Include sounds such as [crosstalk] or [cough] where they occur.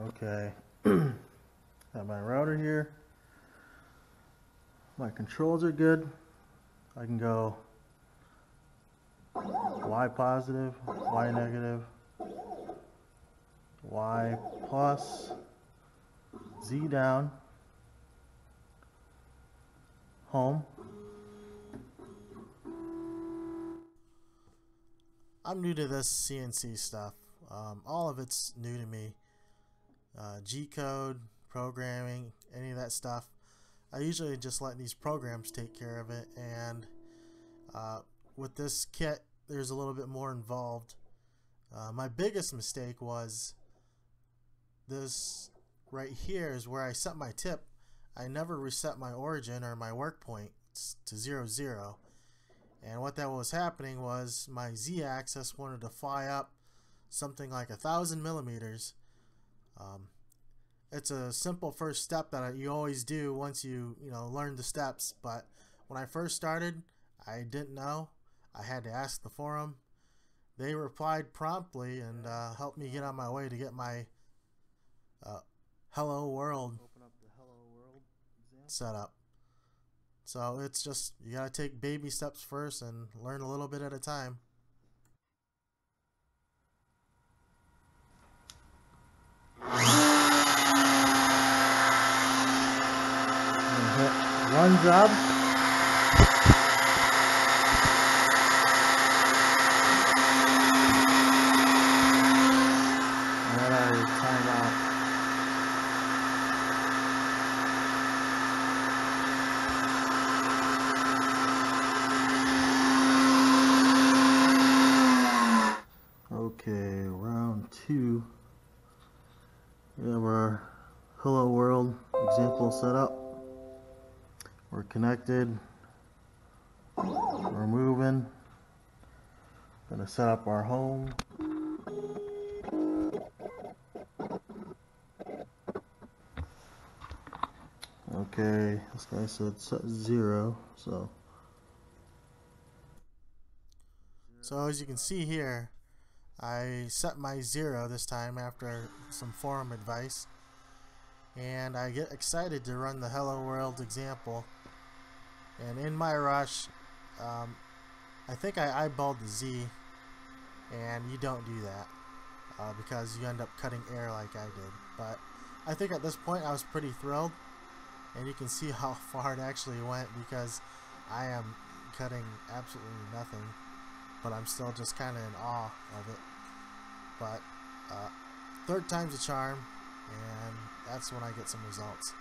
Okay. [clears throat] Got my router here. My controls are good. I can go Y positive, Y negative, Y plus, Z down, home. I'm new to this CNC stuff. Um, all of it's new to me. Uh, G code, programming, any of that stuff. I usually just let these programs take care of it, and uh, with this kit, there's a little bit more involved. Uh, my biggest mistake was this right here is where I set my tip. I never reset my origin or my work point to zero zero. And what that was happening was my z-axis wanted to fly up something like a thousand millimeters. Um, it's a simple first step that you always do once you you know learn the steps. But when I first started, I didn't know. I had to ask the forum. They replied promptly and uh, helped me get on my way to get my uh, Hello World set up. So it's just, you gotta take baby steps first and learn a little bit at a time. [laughs] One job. Okay, round two. We have our Hello World example set up. We're connected. We're moving. Gonna set up our home. Okay, this guy said set zero, so. So as you can see here, I set my zero this time after some forum advice and I get excited to run the Hello World example and in my rush um, I think I eyeballed the Z and you don't do that uh, because you end up cutting air like I did but I think at this point I was pretty thrilled and you can see [laughs] how far it actually went because I am cutting absolutely nothing but I'm still just kind of in awe of it. But uh, third time's a charm, and that's when I get some results.